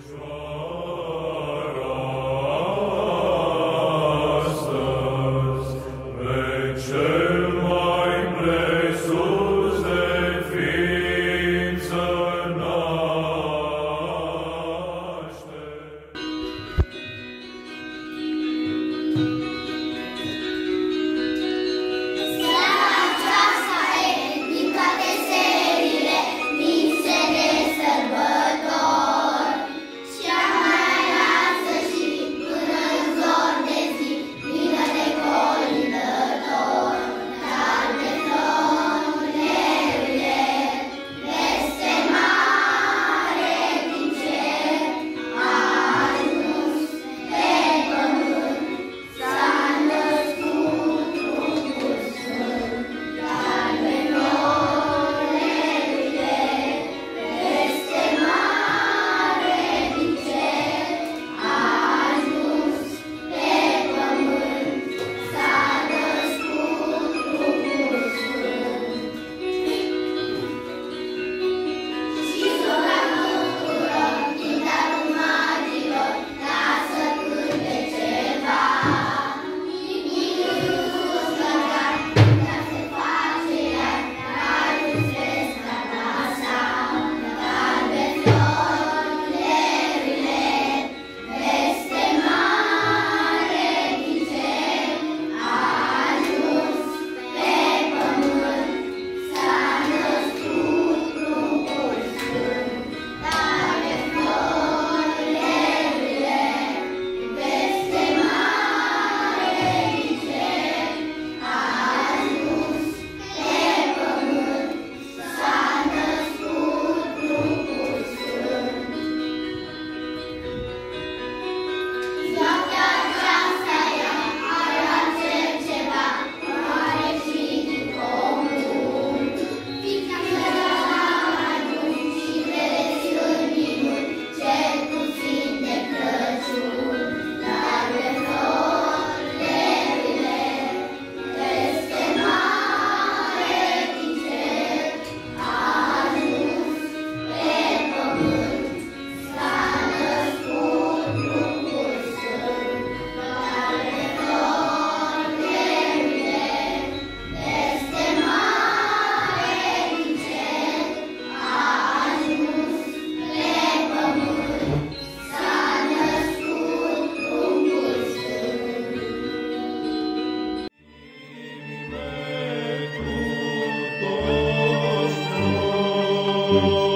joy Lord.